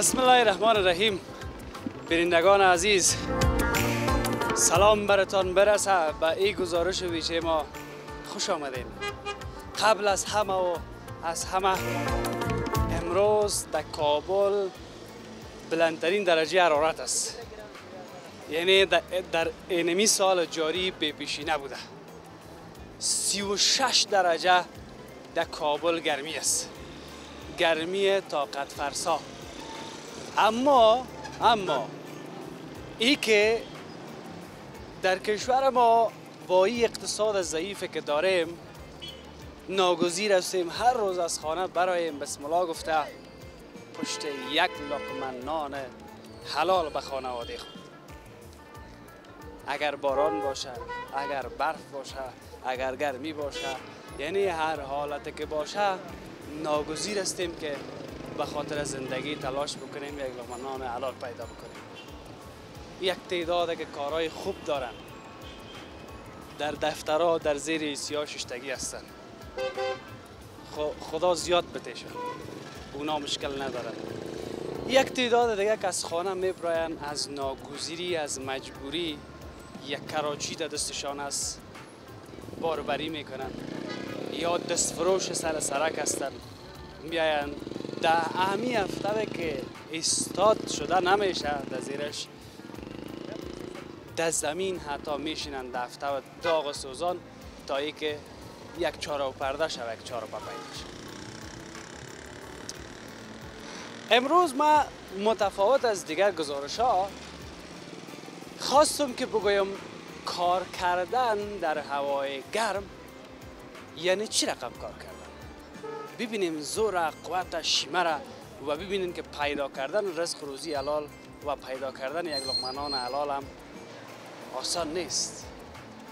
بسم الله الرحمن الرحیم برندگان عزیز سلام برتان برسه به این گزارش ویژه ما خوش آمدین قبل از همه و از همه امروز در کابل بلندترین درجه حرارت است یعنی در اینمی سال جاری به پیشی نبوده 36 درجه در کابل گرمی است گرمی طاقت فرسا اما اما ای که در کشور ما با این اقتصاد ضعیفه که داریم ناگزیر هستیم هر روز از خانه برایم بسم الله گفته پشت یک لقمه نان حلال به خانواده خود. اگر باران باشه اگر برف باشه اگر گرمی باشه یعنی هر حالت که باشه ناگزیر هستیم که به خاطر زندگی تلاش بکنیم یک لقمه نان پیدا بکنیم. یک تعداد که کارهای خوب دارن در دفترها در زیر سیاه ششتگی هستن. خدا زیاد بتیشن اونا مشکل ندارن. یک تعداد دیگه که از خانه میبراین از ناگزیری از مجبوری یک کراچی در دستشان است. باربری می‌کنن. یا دستفروش سر سرک هستن. میاین در اهمی هفته که استاد شده نمیشه در زیرش در زمین حتی میشینن دفته و داغ سوزان تا ای که یک چاره و پرده شد یک چاره پیدا امروز ما متفاوت از دیگر گزارش ها خواستم که بگویم کار کردن در هوای گرم یعنی چی رقم کار کردن؟ ببینیم زور قوت شیمه و ببینیم که پیدا کردن رزق روزی حلال و پیدا کردن یک لقمه حلال هم آسان نیست.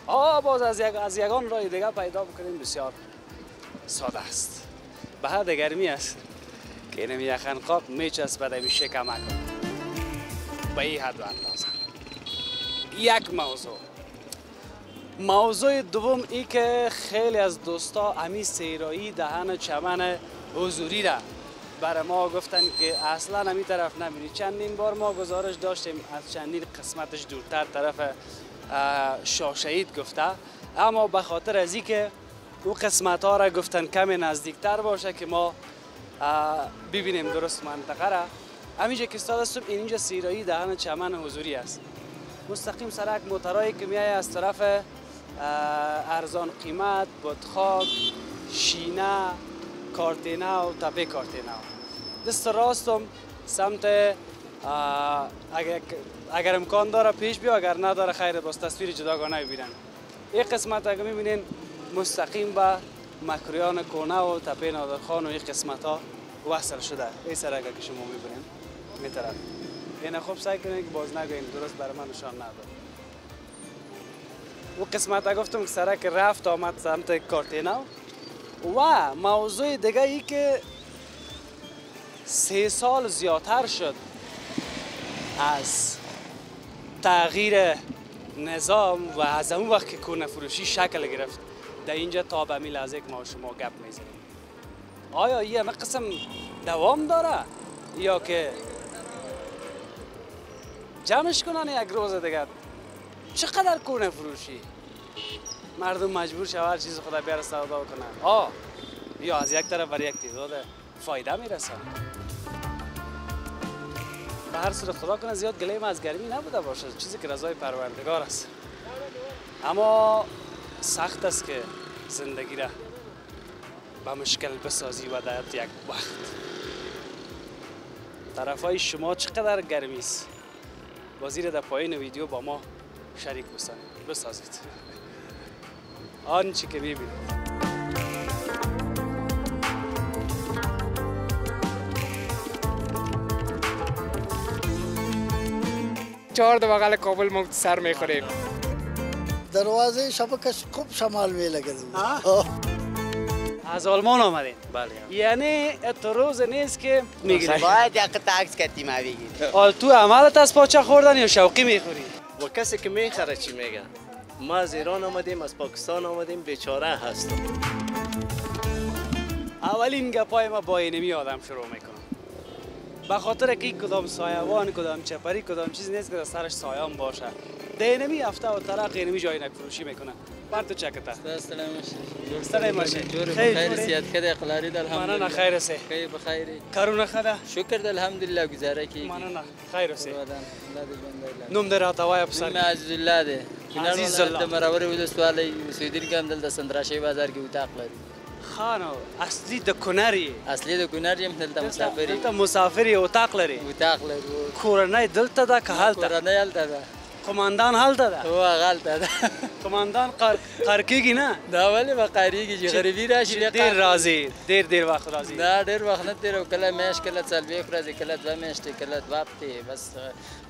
آه باز از, یک از یگان راه دیگه پیدا بکنیم بسیار ساده است. به حد گرمی است که اینم یخن قاب میچسبه در میشه کمک. به این حد و اندازه. یک موضوع. موضوع دوم ای که خیلی از دوستا امی سیرایی دهن چمن حضوری را برای ما گفتن که اصلا همی طرف نمیری چندین بار ما گزارش داشتیم از چندین قسمتش دورتر طرف شاشهید گفته. اما به خاطر از که او قسمت ها را گفتن کمی نزدیکتر باشه که ما ببینیم درست منطقه را. همینجا که استاد هستم اینجا سیرایی دهن چمن حضوری است. مستقیم سرک موترایی که میای از طرف ارزان قیمت بدخاک شینه کارتینا و تپه کارتینا دست راستم سمت اگر, اگر امکان داره پیش بیا اگر نداره خیر باز تصویر جداگانه ببینن. این قسمت اگر می‌بینین مستقیم به مکریان کونه و تپه نادرخان و این قسمت ها وصل شده. این سرک که شما می‌بینین می طرف این خوب سعی کنید که باز نگوین درست برای من نشان نداره و قسمت گفتم که سرک رفت آمد سمت کارتینا. و موضوع دیگه ای که سه سال زیادتر شد از تغییر نظام و از اون وقت که کونه فروشی شکل گرفت. در اینجا تا به می لحظه ما شما گپ می‌زنیم. آیا یه همه قسم دوام داره؟ یا که جمعش کنن یک روز دیگه؟ چقدر کونه فروشی؟ مردم مجبور شود هر چیز خدا بیاره سودا کنن آه یا از یک طرف بر یک تعداد فایده می‌رسه. به هر صورت خدا کنه زیاد گلیم از گرمی نبوده باشه. چیزی که رضای پروردگار است. اما سخت است که زندگی را به مشکل بسازی و در یک وقت. طرف های شما چقدر گرمی است؟ بازی در پایین ویدیو با ما شریک بسازید. آنچه که ببینید چهار بغل کابل ما سر می‌خوریم دروازه شبکش خوب شمال می لگه از آلمان آمدین. بله. یعنی تو روز نیست که می‌گیری. باید یک تاکس کتی ما بگیری حال تو عملت از پاچه خوردن یا شوقی می‌خوری. و کسی که می‌خره چی میگه؟ ما از ایران آمدیم از پاکستان آمدیم بیچاره هستم. اولین گپای ما با اینمی آدم شروع می‌کنم به خاطر که کدام سایوان کدام چپری کدام چیز نیست که سرش سایان باشه. دینمی هفته و طرق اینمی جای نک فروشی می‌کنه. بر تو چکتا سلام سلام باشه. جور خیر؟ سیادت کده قلاری دل الحمدلله خیر سه خیر بخیر کارونه خدا. شکر دل الحمدلله گزاره کی مننه خیر سه. نوم در اتوای پسر مې عزیز الله کنړ عزیز الله. د مرور ولسوالۍ اوسېدونکی هم دلته سندراشۍ بازار کې اتاق لري خانو اصلی د کنری اصلي د کونړ یم دلته مسافر دلته مسافری اتاق لري. اتاق لري. کورنۍ دلته ده که هلته؟ کورنۍ هلته ده. قماندان هلته ده؟ هو هلته ده. قماندان قر قرکیږي نه؟ دا ولې به قاریږي؟ چې غریبي راشي قار- راځي ډیر ډیر وخت راځي دا ډېر وخت نه تېرو کله میاشت کله څلوېښت ورځې کله دوه میاشتې کله دوه هفتې. بس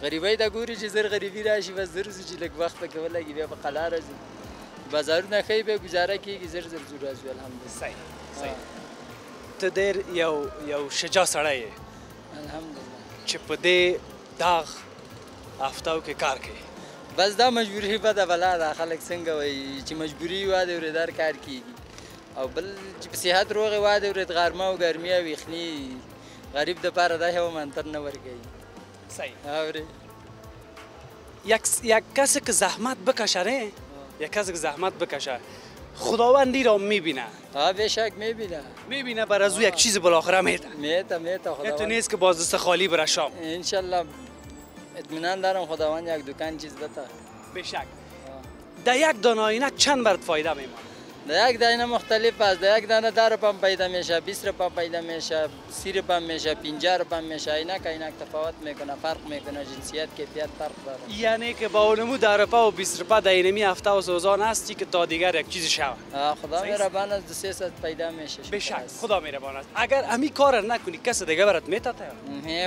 غریبۍ ته ګوري چې زر غریبي راشي بس زر چې لږ وخت پکې ولګي بیا په قلا راځي بازارونه ښایي بیا ګزاره کېږي زر زر ځو راځو الحمدلله صحیح صحیح ته ډیر یو یو شجاع سړی یې. الحمدلله چې په دې داغ هفتو کې کار کوي. بس دا مجبوري بده بلا ده خلک څنګه وایي چې مجبوري واده ورېدار کار کېږي او بل چې په صحت روغې واده ورېد غرمه او ګرمي او یخني غریب دپاره دا یو منتر نه ورکوي صحیح اورې یک یک کسی که زحمت بکشه یک کسی که زحمت بکشه. خداوندی را می‌بینه. ها بهشک می‌بینه. می‌بینه بر از او یک چیز بالاخره میده. میته میته تو خدا نیست که باز دست خالی بره شام انشالله. اطمینان دارم خداوند یک دکان چیز بده. بشک در یک دانه آینک چند برات فایده میمانه در یک دانه مختلف است. در یک دانه ده روپم پیدا میشه 20 روپم پیدا میشه 30 روپم میشه 50 روپم میشه. اینک اینک تفاوت می‌کنه فرق می‌کنه جنسیت کیفیت فرق داره. یعنی که با اونمو در روپا و 20 روپا در اینمی هفته و سوزان هستی که تا دیگر یک چیز آه، خدا. مهربان است سه ست پیدا میشه. بشک. خدا مهربان است. اگر امی کار نکنی کس دیگه برات میتاته.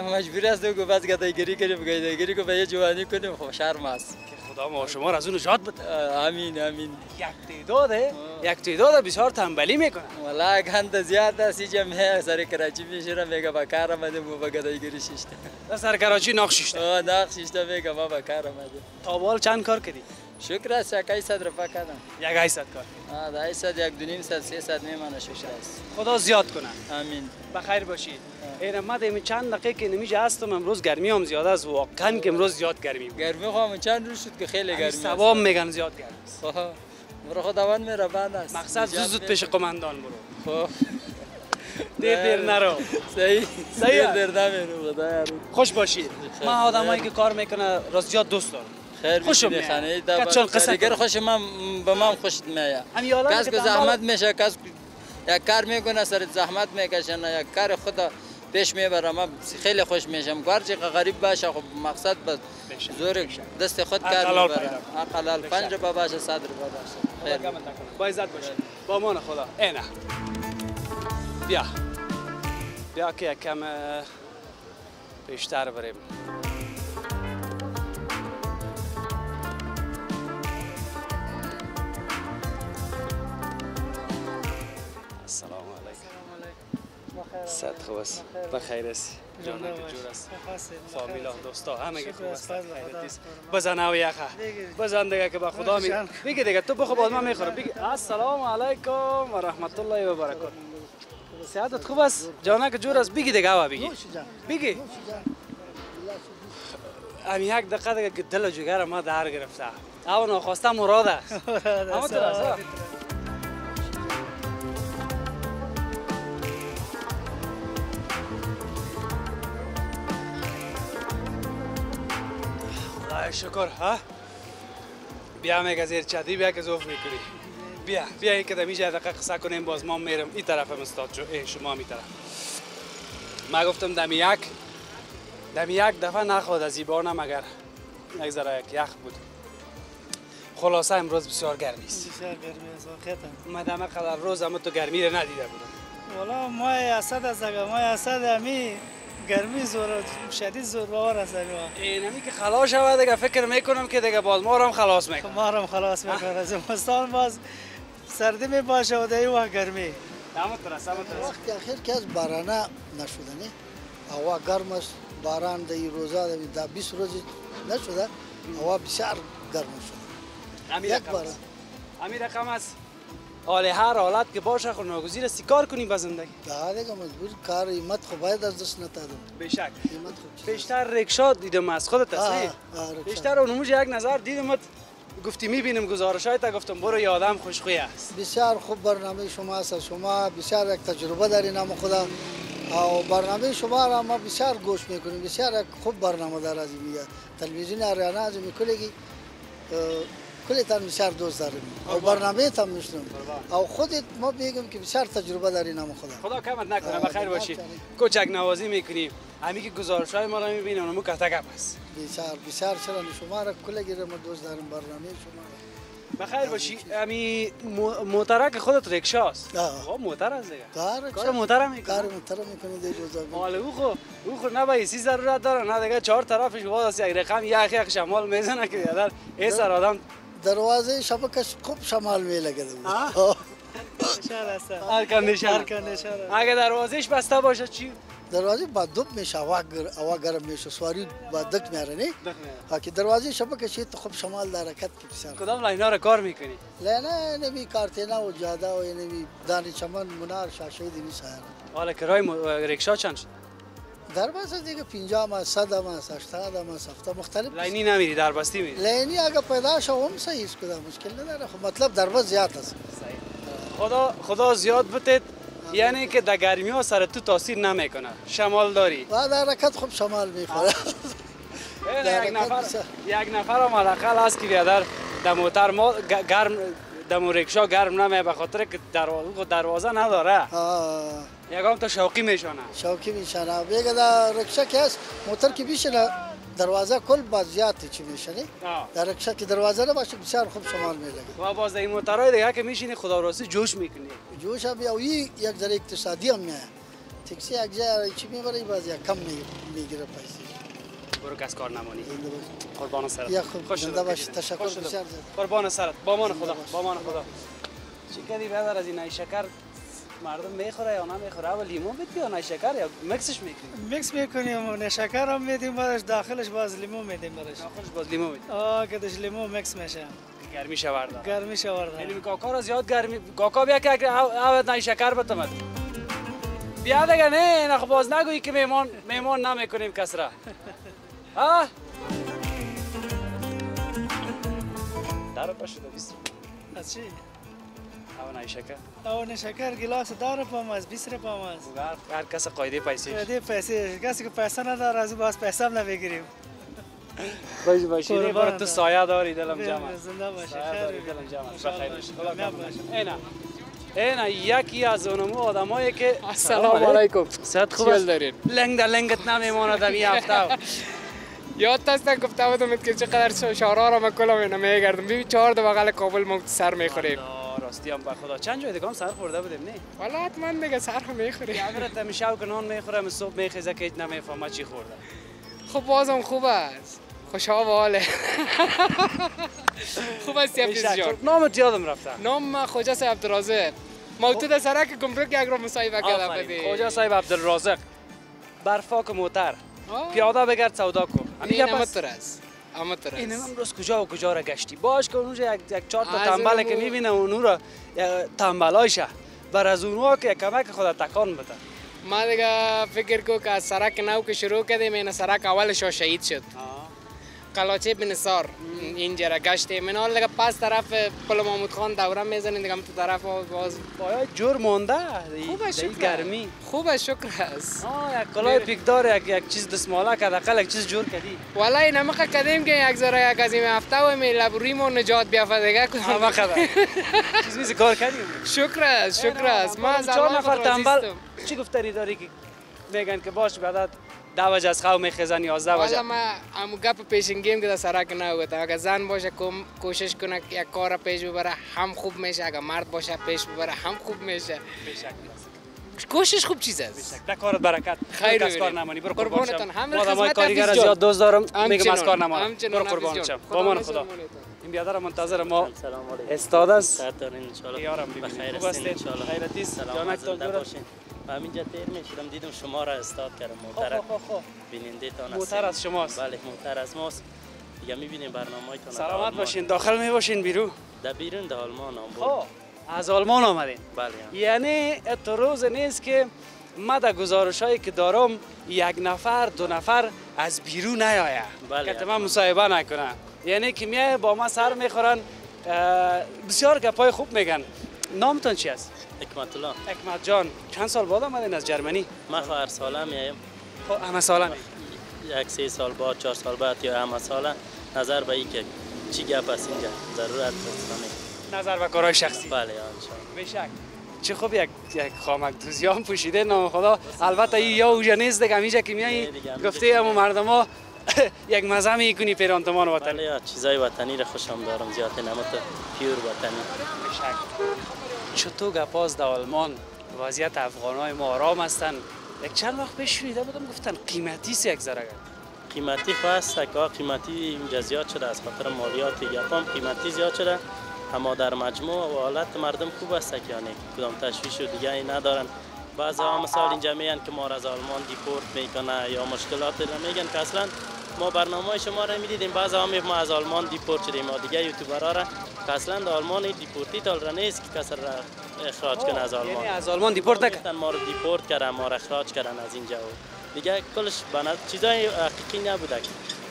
مجبور است دو بس گدایگیری کنیم گدایگیری کو به جوانی کنیم. خب شرم است. خدا ما شما را از اون نجات بده. امین امین یک تعداده؟ یک تعداد بسیار تنبلی می‌کنه. ولا گند زیاد است مه سر کراچی میشورم میگه با کار آمده مو به گدایگیری ششته در سر کراچی نقشش آه نقش ششته میگه ما با کار آمده. تا بال چند کار کردی؟ شکر است یکای صد رفا کردم. یک ایست کار. آه ده صد یک دو نیم صد سه صد میمانه شکر است خدا زیاد کنه. امین بخیر باشید این ما دیمی چند دقیقه که نمیشه هستم امروز گرمی هم زیاد است. واقعا که امروز زیاد گرمی بود. گرمی خواهم چند روز شد که خیلی گرمی سبام میگن زیاد گرمی است. است آه، برو خداوند مهربان است مقصد زود زود پیش قماندان برو. خب. دیر دیر نرو. صحیح. صحیح. دیر نمیرو خدا خوش باشید ما آدمایی که کار می‌کنه را زیاد دوست دارم. خیر خوشم میاد. کچون قصه دیگر کن. خوش من به من خوش میاد. کس که زحمت میشه کس یک کار می‌کنه سر زحمت می‌کشه نه یک کار خدا پیش می‌بره من خیلی خوش میشم گرچه که غریب باشه خب مقصد بشه. زور دست خود کار پیدا. حلال. پنج روپا باشه صد روپا باشه. خیر. با عزت باشید با امان خدا. اینه بیا. بیا که یک کم اه، پیشتر بریم. السلام. صد خوب است. بخیر است. جانه که جور است. فامیلا دوستا همه که خوب است. بزن او یخه. بزن دیگه که به خدا می بگی دیگه. تو بخو باز من می‌خورم. بگی السلام علیکم و رحمت الله و برکات. سعادت خوب است؟ جانه که جور است. بگی دیگه او بگی. بگی. ام یک دقیقه دیگه که دل و جگر ما در گرفته. او ناخواسته مراد است. اما تو شکر ها؟ بیا میگه زیر چدی بیا که زوف می‌کنی. بیا بیا این که دمی جای دقیقه قصه کنیم باز ما میرم این طرف هم استاد جو ای شما می طرف. ما گفتم دمی یک. دمی یک دفعه نخواد از زیبانم اگر یک ذره یک یخ بود. خلاصه امروز بسیار گرمی است. بسیار گرمی است واقعا من دم قدر روز اما تو گرمی رو ندیده بودم. والا ما اسد اگر ما اسد امی گرمی زور شدید زور باور است امی اینمی که خلاص شود دیگه فکر می‌کنم که دیگه باز ما رو هم خلاص می‌کنم ما هم خلاص می‌کنه. زمستان باز سردی می باشه و این وقت گرمی وقتی اخیر که از بارانه نشدنه هوا گرم است باران این روزا در 20 روز نشده هوا بسیار گرم شده. امیر یک رقم بار است. امیر رقم است. حال هر حالت که باشه خود ناگزیر است کار کنی به زندگی؟ ده دیگه مجبور کار ایمت خو باید از دست نتادم بشک ایمت خو چیز بیشتر رکشا دیدم از خودت است رکشا. بیشتر اونموج یک نظر دیدم گفتی می‌بینم گزارش تا گفتم برو یه آدم خوشخوی است. بسیار خوب برنامه شما است شما بسیار یک تجربه داری نام خدا. او برنامه شما را ما بسیار گوش می‌کنیم بسیار خوب برنامه دار از میاد تلویزیون اریانا از این کلگی کلی تان بسیار دوست داریم. او برنامه تام میشنم او خودت ما بگم که بسیار تجربه داری نام خدا. خدا کمت نکنه بخیر باشی. کوچک نوازی می‌کنیم همی که گزارش های ما را می‌بینیم اونمو کتا گپ است بسیار بسیار چرا شما را کلگی را ما دوست داریم برنامه شما بخیر باشی. مو- موترک خودت رکشاست. خب موتر است دیگه. کار کار موتر هم می‌کنه کار محترم می‌کنی در روزا مال او خو او خو نه به ایسی ضرورت داره نه دیگه چهار طرفش باز است یک رقم یک یک شمال می‌زنه که یادر این سر آدم دروازه شبکش خوب شمال می است هر کندیشن هر کنdition اگه دروازش بسته باشه چی دروازه با دوب میشه هوا هوا گرم میشه سواری با دک میاره نه ها که دروازه شبکه شی تو خوب شمال در حرکت کی بسیار کدام لاینا رو کار می‌کنی نه نمی کارتینا و جاده و نمی دانی چمن منار شاشه دی سایر حالا کرای رکشا چند شد در بس دیگه 50 ما 100 ما 80 ما سفته مختلف لاینی نمیری در بستی میری. لینی اگه پیدا شو هم صحیح است کدام مشکل نداره. خب مطلب در بس زیاد است. خدا خدا زیاد بتید. یعنی که در گرمی ها سر تو تاثیر نمی‌کنه. شمال داری. و در حرکت خوب شمال می‌خوره. یک نفر. یک نفر هست که بیادر در موتر ما گرم در رکشا گرم نمیه به خاطر که دروازه نداره. یکم تا شوقی میشونه شوکی میشنه بگه در رکشا که هست موتر که بیشنه دروازه کل با زیاد چی میشنه آه. در رکشا که دروازه نباشه بسیار خوب شمال میلگه و باز در این موترهای دیگه که میشینی خدا راستی جوش می‌کنی جوش هم یا یک ذره اقتصادی هم میه تاکسی یک جای چی می‌بره باز یک کم می- می‌گیره پیسه برو کس کار نمانی. قربان سرت یا خوب خوش زنده شد باش. دیدم. تشکر. بسیار. قربان سرت به امان خدا. به امان خدا چی کردی بیادر از این شکر مردم می‌خوره یا نمی‌خوره؟ اول لیمو بدی یا نای شکر یا مکسش می‌کنی؟ میکس می‌کنیم و شکر هم میدیم بعدش داخلش باز لیمو میدیم برش داخلش باز لیمو بدی آه که دش لیمو میکس میشه. گرمی شورده گرمی شورده یعنی کاکا را زیاد گرمی کاکا بیا که او نای شکر بتمد بیا دیگه نه نه خب باز نگویی که میمان میمان نمی‌کنیم کس را. ها؟ در پشت بیست. از چی؟ او نای شکر اون شکر گلاس دار پام از 20 پام از هر کس قاعده پیسه دی پیسه کسی که پیسه نداره از باز پیسه هم نمی‌گیریم. باش باشی نه قربان برو تو. سایه داری دلم جمع. زنده باشی خیر. دلم جمع. بخیر. اینا. اینا یکی از اونمو آدمایی که السلام علیکم. صد خوب است؟ دارین؟ لنگ در لنگت نمیماند این هفته. یاد هست گفته بودم که چقدر شارا را من کلم اینا میگردم. ببین چهار دو بغل کابل ما سر می‌خوریم راستی هم به خدا. چند جای دیگه هم سر خورده بودیم نه؟ والا حتما دیگه سر هم می‌خوریم اگر تا شب که نان می‌خورم صبح میخیزه که هیچ نمی‌فهمه چی خورده خب بازم خوب است. خوشا و حاله خوب است یفیز جان. نامت یادم رفته. نام من خوجا سی عبدالرازق. موجود سرک گمرک یک رو مصاحبه آفرین. بدی. خوجا صاحب عبدالرازق. برفاک موتر. پیاده بگرد سودا کن. همین است. تر است همه تر این امروز کجا و کجا را گشتی؟ باش که اونجا یک یک چهار تا از تنبله که می‌بینه اونو را تنبلایشه بر از اونها که کمک خود تکان بده. ما دیگه فکر کو که از سرک نو که شروع کردیم این سرک اولش ها شهید شد. قلاچه بن سار اینجا را گشتیم من حال دیگه پس طرف پل محمود خان دوره می‌زنیم دیگه تو طرف باز باید جور مانده دی- خوبه شکر گرمی خوبه شکر است آه یک کلاه پیکدار یک یک چیز دسماله که حداقل یک چیز جور کردی والا این همه کردیم که یک ذره یک از این هفته و می لبریمو نجات بیافته دیگه کدام خبر چیز میز کار کردیم شکر است شکر است ما از چهار نفر تنبل. چی گفتنی داری که میگن که باش بعد ده بجه از خواب میخیزن یازده والا بجه ما همو گپ پیشنگیم که در سرک نبوده. اگر زن باشه کم کوشش کنه یک کار پیش ببره هم خوب میشه. اگر مرد باشه پیش ببره هم خوب میشه. کوشش خوب چیز است. در کارت برکت. خیر کس کار. نمانی. برو قربانتان. قربان شم. همه ما آدمای خدمت کارگر از. زیاد دوست دارم میگم از کار همچنان. برو قربان. شم. خدا با نگهدار. خدا. بیادر منتظر ما استاد است. یارم بخیر خوب هستین هستید انشالله خیرتی سلام جانکتان زنده دور باشین. همینجا تیر می‌شدم دیدم شما را استاد کردم خب محترم. خب خب بیننده تان موتر از شماست. بله محتر از ماست. دیگه می‌بینیم برنامه هایتون سلامت باشین داخل می باشین بیرو در بیرون در آلمان هم بود. از آلمان آمدین. بله یعنی تو روز نیست که ما در گزارش هایی که دارم یک نفر دو نفر از بیرون نیایه بله. که من مصاحبه نکنه یعنی که میای با ما سر می‌خورن بسیار گپای خوب میگن. نامتون چی است؟ حکمت الله حکمت جان چند سال بعد آمدین از جرمنی؟ من خواهر ساله میایم خب همه ساله یک سه سال بعد چهار سال بعد یا همه ساله نظر به این که چی گپ است اینجا ضرورت است. نظر به کارهای شخصی. بله انشالله بشک چه خوب یک یک خامک دوزیان پوشیده نام خدا. البته این یا اوجا نیست دیگه همیشه که دیگه، گفته همون مردم ها یک مزه می‌کنی پیرانتمان وطن. بله چیزای وطنی را خوشم دارم. زیاد نمت پیور وطنی. چطور گپاز در آلمان؟ وضعیت افغان های ما آرام هستن. یک چند وقت پیش شنیده بودم گفتن قیمتی یک ذره قیمتی است که قیمتی اینجا زیاد شده. از خاطر مالیات گپام قیمتی زیاد شده. اما در مجموع و حالت مردم خوب است که یعنی کدام تشویش و دیگه ای ندارن. بعض ها مثال اینجا میگن که ما از آلمان دیپورت می‌کنه یا مشکلات میگن که اصلا ما برنامه شما را می‌دیدیم. بعض ها میگن ما از آلمان دیپورت شدیم. و دیگه یوتیوبرها را که اصلا آلمان دیپورتی تال را نیست که کسر را اخراج کنه از آلمان. یعنی از آلمان دیپورت گفتن ما رو دیپورت کردن ما رو اخراج کردن از اینجا. و دیگه کلش بنا چیزای حقیقی نبوده.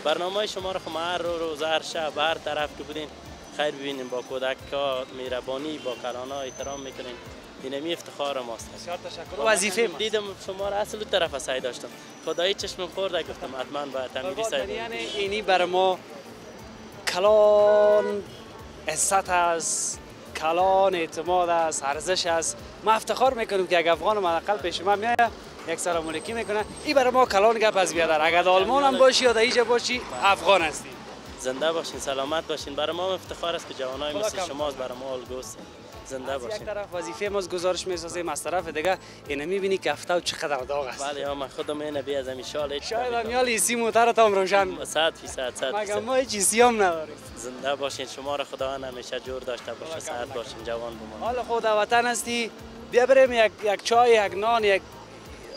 برنامه شما رو خب هر روز هر شب هر طرف که بودین خیر ببینیم با کودک ها مهربانی با کلانا احترام می‌کنین. اینمی افتخار ماست. بسیار تشکر. وظیفه ما دیدم شما را اصل طرف سعی داشتم. خدایی چشم خورده گفتم حتما باید تمیری سعی یعنی اینی بر ما کلان عزت است کلان اعتماد است ارزش است. ما افتخار می‌کنیم که یک افغان من پیش ما میایه یک سلام علیکی می‌کنه. این برای ما کلان گپ از بیادر. اگر آلمان هم باشی یا در اینجا باشی افغان هستی. زنده باشین سلامت باشین. برای ما افتخار است که جوانای مثل شما برای ما الگوست. زنده از یک باشین طرف وظیفه ما گزارش می‌سازیم از طرف دیگه. اینو می‌بینی که هفته چقدر داغ است. بله یا من خودم اینه بی از همین شال شاید هم یال AC موتر تا هم روشن. صد فیصد صد مگه فیصد. ما هیچ AC هم نداریم. زنده باشین شما را خدا همیشه جور داشته باشه صحت باشین جوان بمان حالا خود وطن هستی. بیا بریم یک یک چای یک نان یک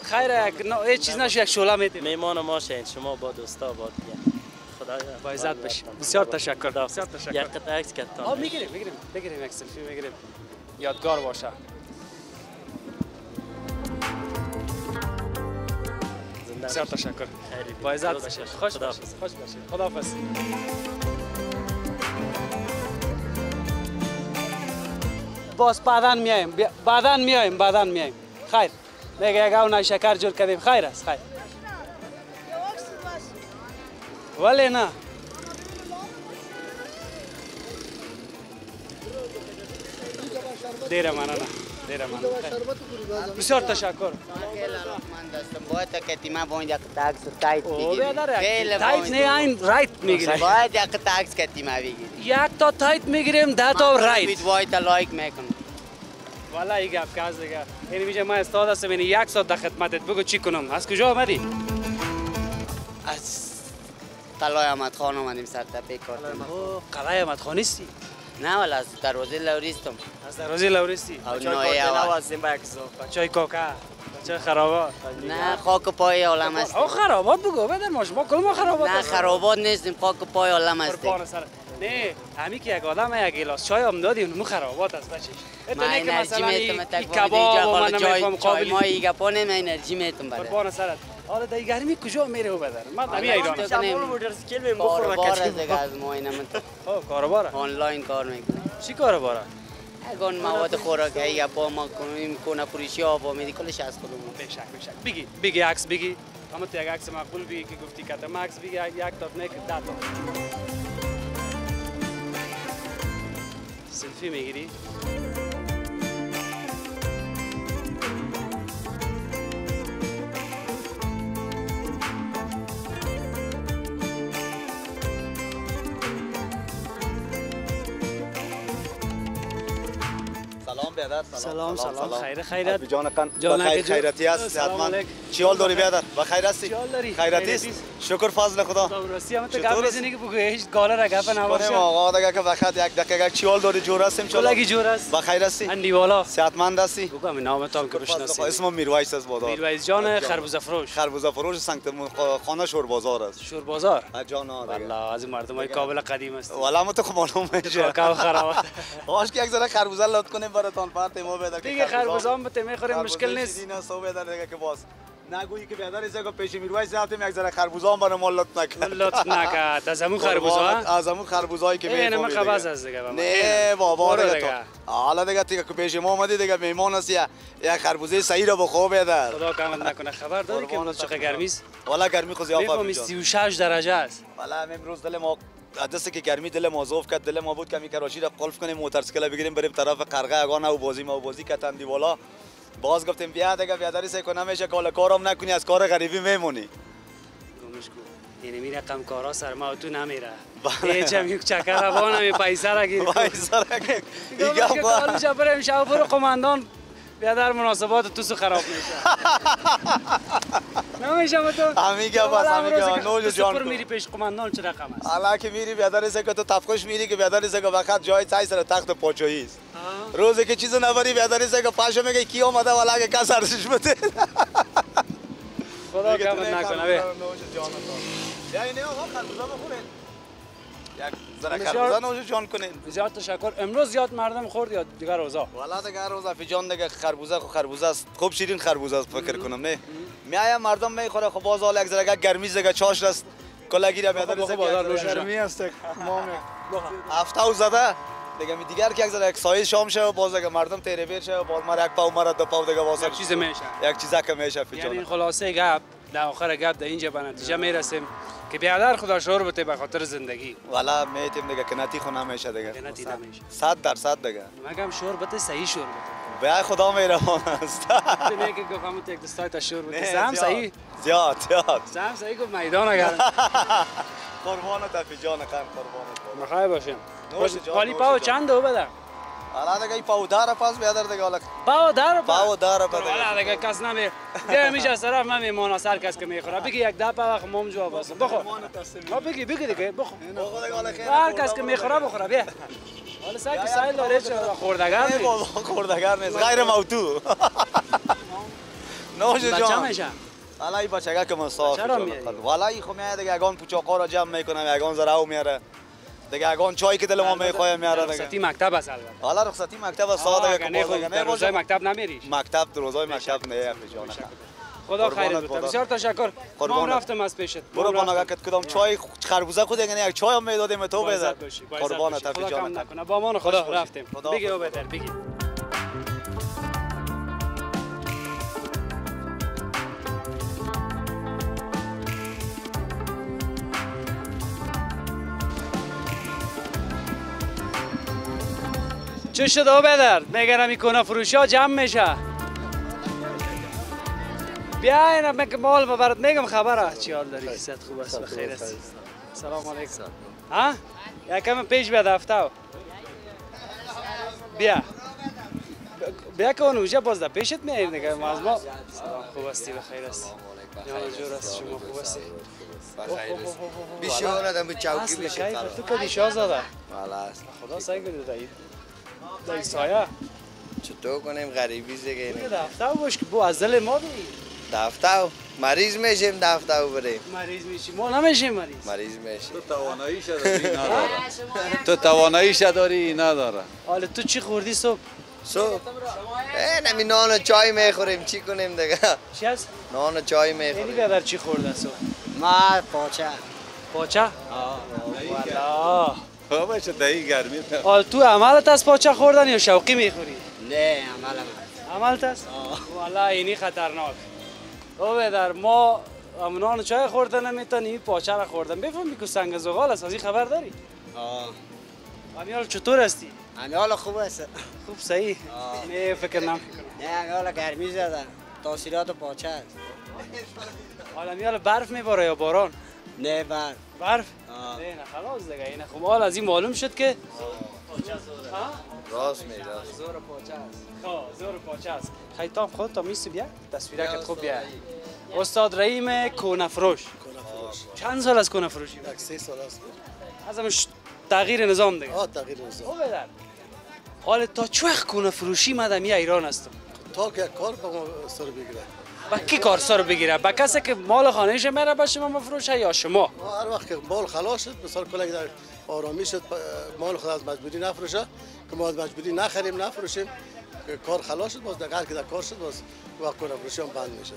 خیر یک نا... هیچ چیز نشه یک شوله میتیم میمان ما شین شما با دوستا با دیگه. خدا با عزت باشی بسیار تشکر. بسیار یک تشکر. قطعه عکس کردم آه می‌گیریم می‌گیریم بگیریم یک سلفی می‌گیریم. یادگار باشه. بسیار. تشکر. با عزت. خوش خدا باشی حافظ. خوش باشی خداحافظ. باز بعدن میایم. بعدن میایم. بعدن میایم. خیر. میگه یک اون شکر جور کردیم خیر است. خیر. ولی نه. دیره مننه دیره مننه بسیار تشکر باید باید یک تاکس تایت خیلی تایت باید. نه این رایت باید یک تاکس کتیما بگیری یک تا تایت می‌گیریم ده تا رایت باید تا لایک می‌کنم والا این گپ کاز دیگه یعنی میگه من استاد هستم یعنی یک ساعت در خدمتت بگو چی کنم از کجا آمدی از قلای احمد خان آمدیم سر تپه کار. قلعه احمد خانیستی نه ولی از دروازه لوریستم از دروازه لوریستی او نوعی اول بچای کوکا بچای خرابات. نه خاک پای عالم است او خرابات بگو ماش. ما کل ما خرابات نه هستیم. خرابات نیستیم خاک پای عالم است نه همی که یک آدم یک گلاس چای هم دادی اونمو خرابات است بچش من انرژی میتم این تک کباب و من نمیفهم چای ما ایگا پانه من انرژی میتم برای قربان سرت. حالا در گرمی کجا میره او بدر من دمی ایران تو کنیم کاربار است دیگه از ما اینا من خب آنلاین کار می‌کنیم چی کاروباره اگه مواد خوراکی ایگا پا ما کنیم کنه فروشی آب آمیدی کلش از خودمون بشک بشک بگی بگی عکس بگی اما تو یک عکس مقبول بگی که گفتی که عکس بگی یک تا نه که ده تا سلفی می‌گیری سلام. سلام بیادر سلام. سلام. خیر خیرت. جان قن. خیرتی سلام حتما. علیک. چی حال داری بیادر؟ هستی؟ چی حال داری؟ خیرتی است شکر فضل خدا. راستی هم تو گپ است؟ بزنی که بگو هیچ گاله را گپ کنیم نباشه. آقا. دیگه که وقت یک دقیقه چی حال داری؟ جور هستیم چلا کلگی جور است بخیر هستی؟ اندی والا صحتمند هستی؟ بگو همین نام تو که بشناسی. اسمم میرویس است بازار میرویس جان خربوزه فروش. خربوزه فروش سنگت خانه شور بازار است شور بازار؟ جان دیگه. والله از مردم های کابل قدیم است والا ما تو معلوم میشه کاکاو خراب باش که یک ذره خربوزه لط کنیم براتون. پارت ما بیادر که دیگه هم بته می‌خوریم خربوزه مشکل نیست. نیست، او بیادر دیگه که باز. نگویی که بیادر که پیش میرویس رفتیم یک ذره خربوزه هم برای ما لط نکرد. لطف نکرد. از همون ها از همون خربوزایی که اینه من دیگه. از دیگه. نه. بابا دیگه. تو. حالا دیگه دیگه که پیش ما اومدی دیگه میمان هستی یا خربوزه صحیح رو بخو بیادر. خدا کمت نکنه. خبر داری که چقدر گرمی است؟ والا گرمی خو زیاد می‌فهمی 36 درجه است. والا امروز دل ما دسته که گرمی دل ما زوف کرد دل ما بود که می کراچی را قلف کنیم موتورسیکل بگیریم بریم طرف قرقه اگان او بازی ما بازی کتندی والا باز گفتیم بیا دیگه بیادری سه کنه میشه کال کارم نکنی از کار غریبی میمونی. یعنی میره کم کارا سر ما و تو نمیره. بله. هیچ هم یک چکر روانه می پیسه را گیر وای سر اگه دیگه که بریم شب برو قماندان. بیا در مناسبات تو سو خراب میشه. نمیشه تو. همین گپ است، همین گپ. نوش جان کو. میری پیش قماندان چه رقم است؟ حالا که میری بیادری سه که تو تفخش میری که بیادری سه که وقت جای تای سر تخت پاچایی است. روزی که چیزو نبری بیادری سه که پاشو میگه کی اومده والا که کس ارزش بده. خدا کمت نکنه. بیا. یا اینه آقا خربوزه بخورین یک ذره بسیار- خربوزه نوش جان کنین. زیاد تشکر. امروز زیاد مردم خورد یا دیگر روزا؟ والا دیگه روز افی جان دیگه خربوزه خو خربوزه است. خوب شیرین خربوزه است فکر کنم نه؟ میایم مردم می‌خوره. خب باز حال یک ذره گرمی زگه چاش است. کلاگی را بازار روش گرمی است ما هفته او زده. دیگه می دیگر که یک ذره یک سایه شام شه و باز دیگه مردم تیره بیر شه و باز مرا یک پاو مرا دو پاو دیگه واسه یک چیز میشه. یک چیزا که میشه فی یعنی جان خلاصه گپ. در آخر گپ در اینجا به نتیجه می‌رسیم که بیادر خدا شور بته به خاطر زندگی. والا میتیم دیگه کناتی خو نمیشه دیگه. کناتی نمیشه. 100 درصد دیگه. مگم شور بته صحیح شور بته به خدا مهربان است نه که گفتم تو یک دستای تا شور بته نه، سم. صحیح؟ زیاد زیاد. سم صحیح گفت میدان اگر. قربانت افی جان قربانت بخیر باشیم. خالی پاو. چند دو بده؟ حالا دیگه این پاو داره پس بیادر دیگه حالا پاو در پاو داره والا دیگه کس نمی دیگه میشه طرف من میمون سر کس که می‌خوره بگی یک ده پاو وقت مام جواب است بخور ها بگی بگی دیگه خیر هر کس که می‌خوره بخوره بیا حالا سعی که سایل داره چه خوردگر نه نیست بابا خوردگر نیست غیر موتو نوش جان حالا این بچگه که میاری؟ والا این خو میاد دیگه اگان پوچاقا را جمع می‌کنم اگان زره او میاره دیگه اگان چای که دل ما می‌خواه میاره رخصتی دیگه مکتب است البته. حالا رخصتی مکتب است ساده که نه در روزای مکتب نمیریش. مکتب روزای مکتب نه جان خدا خیرت. بده. بسیار تشکر. ما. رفتم از پیشت. برو ما با رفتم. نگاه کدام چای خربوزه خود دیگه یک چای هم می‌دادیم تو بده قربانت. افی خدا جان با امان خدا. رفتیم. بگی بهتر بگی. چه شد او بدر. میگرم این کنه فروشی ها؟ جمع میشه. بیا اینا مگه مال ببرد میگم خبره چی حال داری؟ صد خوب است بخیر است سلام علیکم. ها؟ یکم پیش بیا دفتر بیا. بیا که اون اونجا باز در پیشت میاییم دیگه. ما از ما سلام. خوب استی بخیر است جان جور است شما خوب استی بیشورت به چوکی کیف تو کدی شاهزاده والا خدا سعی کنید دایی دایی سایه چطور کنیم؟ غریبی زگه دیگه دفتر باش که بو از دل ما بی. دفتر؟ مریض میشیم دفتر بریم. مریض میشی ما نمیشیم مریض. مریض میشیم. تواناییش داری نداره. تو تواناییش داری نداره. حالا تو چی خوردی صبح؟ اه نمی نان و چای می‌خوریم. چی کنیم دیگه؟ چی هست؟ نان و چای یعنی می‌خوریم بیادر چی خورده صبح؟ ما پاچه. پاچه؟ والا. چه دهی گرمی حال تو عملت از پاچه خوردن یا شوقی می‌خوری؟ نه عمل عملت است؟ والا اینی خطرناک. او در ما امنان چای خوردن نمی‌تونی این پاچه را خوردن. بفهمی که سنگ زغال است از این خبر داری؟ آه. امیال چطور هستی؟ حالا خوب است. خوب صحیح؟ نه فکر نم نه حالا گرمی زده. تاثیرات پاچه است. حالا امیال برف میباره یا باران؟ نه بر. برف؟ آه. نه نه خلاص دیگه اینه. خب حال از این معلوم شد که راست می راست. زور پاچه است. خب زور پاچه است. خیلی خود تا میسی بیا تصویره که خوب بیا استاد رحیم کونه فروش چند سال از کونه فروشی یک سه سال است. ازمش تغییر نظام دیگه آه تغییر نظام. خوبه در حال تا چه وقت کونه فروشی مدمی ایران هستم تا که کار به ما سر بگیره. با کی کار سر بگیره؟ با کسی که مال خانهش میره به شما مفروشه یا شما؟ ما هر وقت که مال خلاص شد مثال کلا در آرامی شد مال خود از مجبوری نفروشه که ما از مجبوری نخریم نفروشیم که کار خلاص شد باز در که در کار شد باز وقت کنه فروشی هم بند میشه.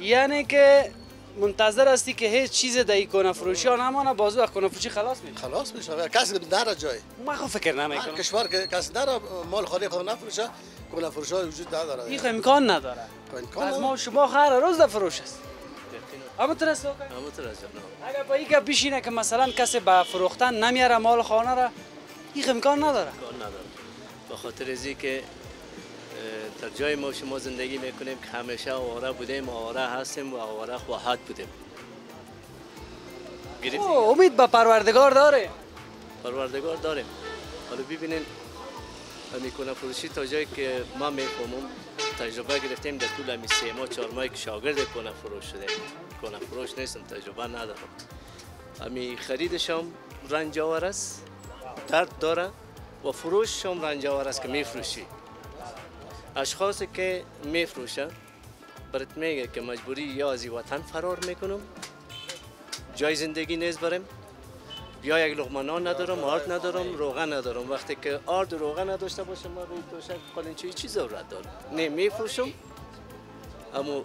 یعنی که منتظر هستی که هیچ چیز در این کنه فروشی ها نمانه بازو وقت کنه فروشی خلاص میشه خلاص میشه کسی نره جای. ما خب فکر نمی‌کنم کشور که کسی نره مال خانه خود نفروشه کنه فروشی های وجود نداره. این خب امکان نداره. امکان از ما شما هر روز در فروش است. اما ترس اما جناب اگر با این بیشینه که مثلا کسی به فروختن نمیاره مال خانه را این امکان نداره. کار نداره. به خاطر از که در جای ما شما زندگی می‌کنیم که همیشه آواره بودیم آواره هستیم و آواره خواهد بودیم. امید به پروردگار داره. پروردگار داریم حالا ببینین می‌کنه فروشی تا جایی که ما می‌فهمم تجربه گرفتیم در طول همی سه ماه چهار ماهی که شاگرد کنه فروش شدیم کنه فروش نیستم تجربه ندارم. امی خریدش هم رنج آور است درد داره و فروش هم رنج آور است که میفروشی. اشخاصی که میفروشن برات میگه که مجبوری یا از وطن فرار می‌کنم جای زندگی نیست برم یا یک لقمه نان ندارم آرد ندارم روغن ندارم. وقتی که آرد و روغن نداشته باشم من روی دوشک قالنچه چی ضرورت دارم نه میفروشم اما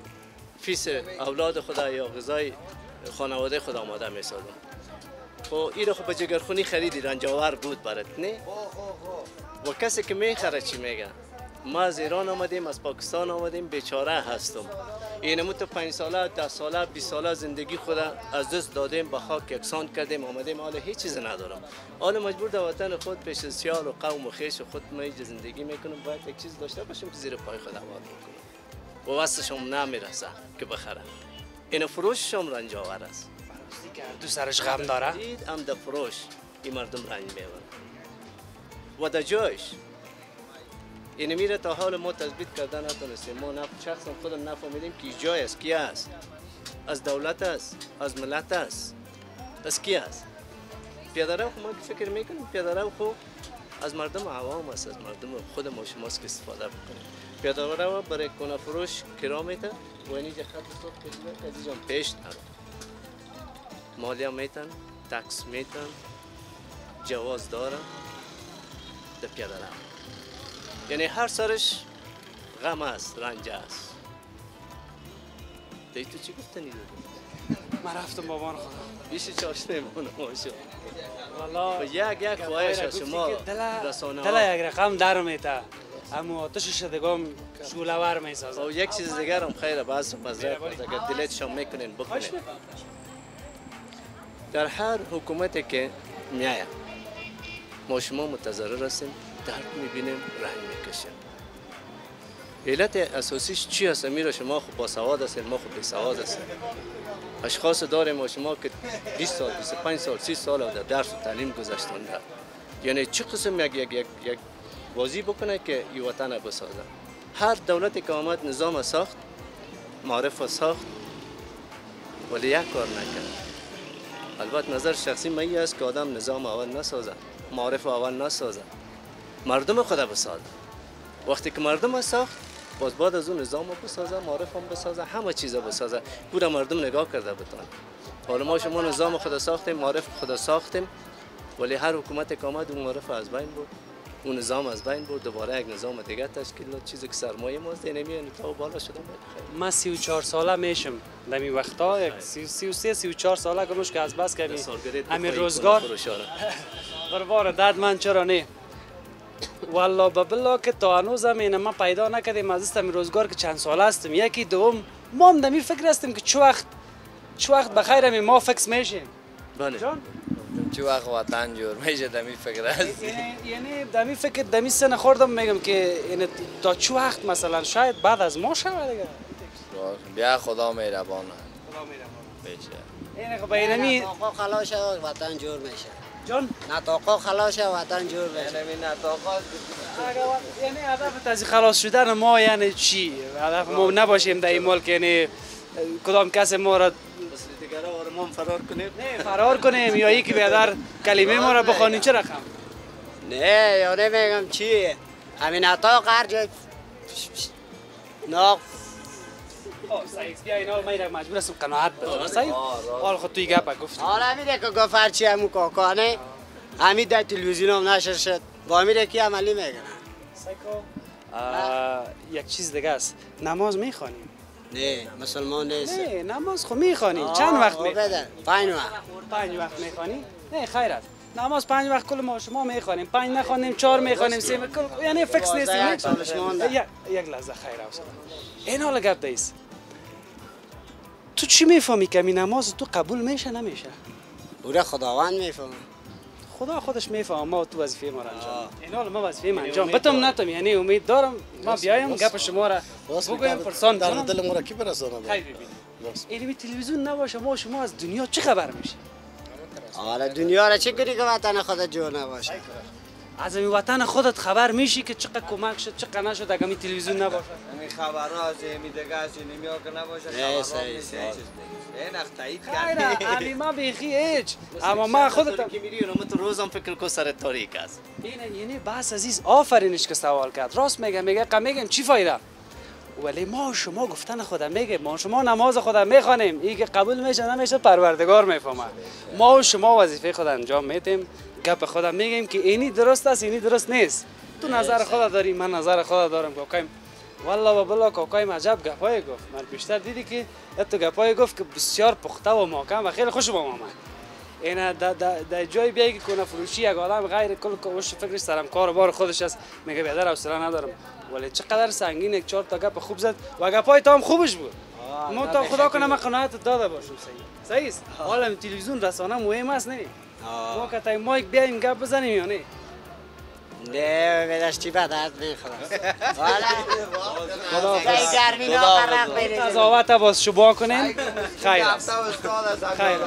فیس اولاد خدا یا غذای خانواده خدا آماده می‌سازم. خب این رو خب به جگرخونی خریدی رنجاور بود برات نه؟ و کسی که می‌خره چی میگه؟ ما از ایران آمدیم از پاکستان آمدیم بیچاره هستم. اینمو تو پنج ساله ده ساله 20 ساله زندگی خود از دست دادیم به خاک یکسان کردیم آمدیم حالا هیچ چیز ندارم. حالا مجبور در وطن خود پیش سیال و قوم و خیش خود ما اینجا زندگی می‌کنم. باید یک چیز داشته باشم که زیر پای خود آباد بکنم. و وستشم نمی‌رسه که بخرم. این فروششم رنج آور است. تو سرش غم داره؟ هم در فروش. این مردم رنج می‌برن. و در جایش این میره تا حال ما تثبیت کردن نتونستیم. ما نف... شخصا خودم نفهمیدیم که جای است کی است از دولت است از ملت است از کی است پیاده رو خب ما فکر می‌کنیم پیاده رو خب از مردم عوام است از مردم خود ما شماست که استفاده بکنیم. پیاده رو برای کنه فروش کرا میتن و اینجا خط کشیده از اینجا پیش نرو. مالیه میتن تکس میتن جواز دارن در پیاده رو یعنی هر سرش غم است رنج است. دی تو چی گفتنی داری؟ من رفتم بابان خدا بیش چاشته مونه ماشا والا. و یک یک خواهش از شما رسانه دل یک رقم در میته اما آتش شدگام شولور می‌سازه و یک چیز دیگر هم خیره بعض مزرعه اگر دلتشان می‌کنین بکنین. در هر حکومتی که میایم ما شما متضرر هستیم. درد می‌بینیم رنگ می‌کشیم علت اساسیش چی هست؟ میره شما خب با سواد هستین ما خب بی سواد هستیم. اشخاص داریم ما شما که 20 سال 25 سال 30 سال در درس و تعلیم گذشتانده یعنی چه قسم یک یک یک یک بازی بکنه که این وطن بسازه؟ هر دولتی که آمد نظام ساخت معرف ساخت ولی یک کار نکرد. البته نظر شخصی من است که آدم نظام اول نسازه معرف اول نسازه مردم خدا بسازه وقتی که مردم ساخت باز بعد از اون نظام رو بسازه معرف هم بسازه همه چیز رو بسازه. پورا مردم نگاه کرده بتان حالا ما شما نظام خدا ساختیم معرف خدا ساختیم ولی هر حکومت که آمد اون معرف از بین بود. اون نظام از بین بود. دوباره یک نظام دیگه تشکیل داد. چیزی که سرمایه ماست اینمی تا بالا شده من 34 ساله میشم. در این وقتا یک 33 34 ساله گمش که از بس که همین روزگار. قربان داد من چرا نه؟ والله ببلا که تا هنوز هم اینه من پیدا نکردیم از است روزگار که چند سال هستم یکی دوم ما هم دمی فکر هستیم که چه وقت چه وقت بخیر همین ما فکس میشیم. بله. جان؟ چه وقت وطن جور میشه دمی فکر است یعنی دمی فکر دمی سن خوردم میگم که این تا چه وقت مثلا؟ شاید بعد از ما شود دیگه بیا خدا مهربانه خدا مهربان. بشه. این خب اینمی خلاص شد وطن جور میشه. جان. نطاقا خلاص شه وطن جور بشه. یعنی نطاقا یعنی هدف از خلاص شدن ما یعنی چی؟ هدف ما نباشیم در این ملک یعنی کدام کس ما را فرار کنیم. نه فرار کنیم یا یکی بیادر کلمه ما را بخوانیم چه رقم؟ نه یا نمیگم چی همین نطاق هر جای ناق سعید بیا اینا من را مجبور هستم قناعت بدم سعید حال خود توی گپ گفت حالا میده که گفت هرچی همون کاکانه همین در تلویزیون هم نشر شد با میره کی عملی می‌کنه یک چیز دیگه است نماز می‌خوانیم نه مسلمان نیست نه نماز خو می‌خوانی چند وقت می‌خوانی پنج وقت پنج وقت می‌خوانی نه خیرت نماز پنج وقت کل ما شما می‌خوانیم پنج نخوانیم چهار می‌خوانیم سه کل یعنی فکس نیست دوازده یک لحظه خیر اوسط این حال گپ دیست تو چی می‌فهمی که می نماز تو قبول میشه نمیشه؟ بوده خداوند می‌فهمه. خدا خودش میفهم ما تو وظیفه ما را انجام این حال ما وظیفه ما انجام بتم نتم یعنی امید دارم ما بیایم گپ شما را بگویم پرسان در دل ما را کی برسانه؟ خیر علمی تلویزیون نباشه ما شما از دنیا چه خبر میشه؟ حالا دنیا را چه کردی که وطن خودت جو نباشه؟ از این وطن خودت خبر میشی که چقدر کمک شد چقدر نشد اگه می تلویزیون نباشه؟ همین خبرها از یمی دیگه از نمیا که نباشه خبرها نیست. این اخ تایید خیره کردی. علی ما بیخی هیچ. اما ما خودت که میری اونم تو روزم فکر کو سر تاریک است. این یعنی بس عزیز آفرینش که سوال کرد. راست میگه میگه که میگم چی فایده؟ ولی ما شما گفتن خدا میگه ما شما نماز خدا می‌خوانیم. این که قبول میشه نمیشه پروردگار می‌فهمه. ما و شما وظیفه خود انجام میدیم. گپ خدا میگیم که اینی درست است اینی درست نیست. تو نظر خدا داری من نظر خدا دارم. کاکایم والله و بلا کاکایم عجب گپای گفت. من بیشتر دیدی که تو گپای گفت که بسیار پخته و محکم و خیلی خوشم آمد این در جای بیایی که کنه فروشی یک آدم غیر کل کوش فکرش سرم کار بار خودش است. میگه بیادر حوصله ندارم. ولی چقدر سنگین یک چهار تا گپ خوب زد و گپای تا هم خوبش بود. ما تا خدا کنه من قناعت داده باشم صحیح صحیح است حالا تلویزیون رسانه مهم است نه؟ ما که تا مایک بیایم گپ بزنیم یا نه؟ نه بدش چی بد هست می‌خواد خدا خیلی گرمی ناقرق بیره قضاوت باز شما کنیم. خیر است خیر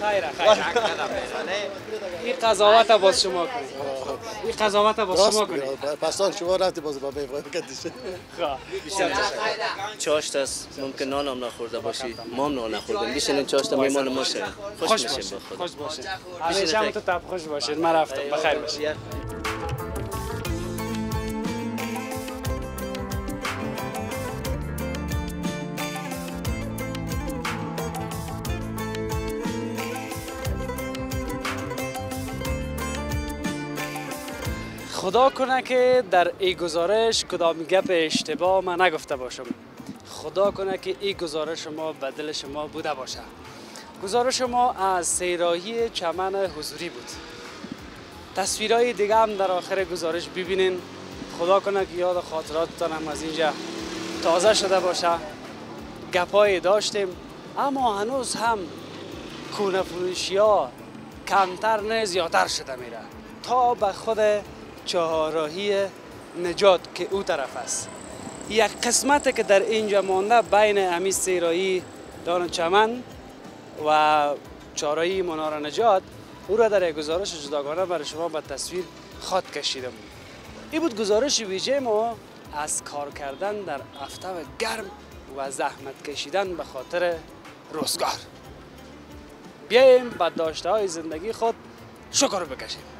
خیر خیر خیر این قضاوت باز شما کنیم. این قضاوت باز راست شما. کنیم. پسان شما رفتی باز با بیفایم کردیشه چاشت است. ممکن نان هم نخورده باشی ما هم نان نخوردیم بشینین چاشت میمان ما شد خوش با خدا. خوش باشید همیشه هم تو تب خوش باشید. من رفتم. بخیر باشید. خدا کنه که در این گزارش کدام گپ اشتباه من نگفته باشم. خدا کنه که این گزارش ما به دل شما بوده باشه. گزارش ما از سیراهی چمن حضوری بود. تصویرهای دیگه هم در آخر گزارش ببینین. خدا کنه که یاد خاطراتتان هم از اینجا. تازه شده باشه. گپای داشتیم. اما هنوز هم کونه فروشی ها کمتر نه زیادتر شده میره. تا به خود چهارراهی نجات که او طرف است. یک قسمت که در اینجا مانده بین امی سیرایی دان چمن و چهارراهی منار نجات او را در یک گزارش جداگانه برای شما به تصویر خط کشیدم این بود گزارش ویژه ما از کار کردن در هفته گرم و زحمت کشیدن به خاطر روزگار بیایم به داشته های زندگی خود شکر بکشیم.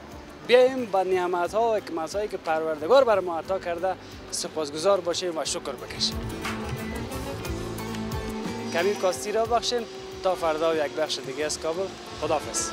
بیایم به نعمت ها و حکمت هایی که پروردگار بر ما عطا کرده. سپاسگزار باشیم و شکر بکشیم کمی کاستی را بخشین تا فردا یک بخش دیگه از کابل. خداحافظ.